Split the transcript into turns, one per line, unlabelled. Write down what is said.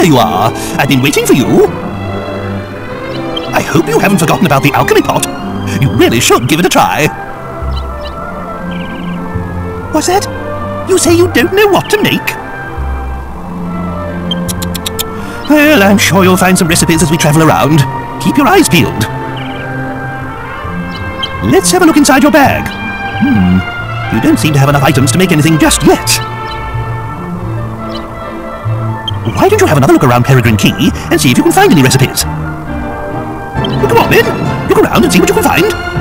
there you are. I've been waiting for you. I hope you haven't forgotten about the alchemy pot. You really should give it a try. What's that? You say you don't know what to make? Well, I'm sure you'll find some recipes as we travel around. Keep your eyes peeled. Let's have a look inside your bag. Hmm, you don't seem to have enough items to make anything just yet. Why don't you have another look around Peregrin Quay and see if you can find any recipes? Well, come on then, look around and see what you can find.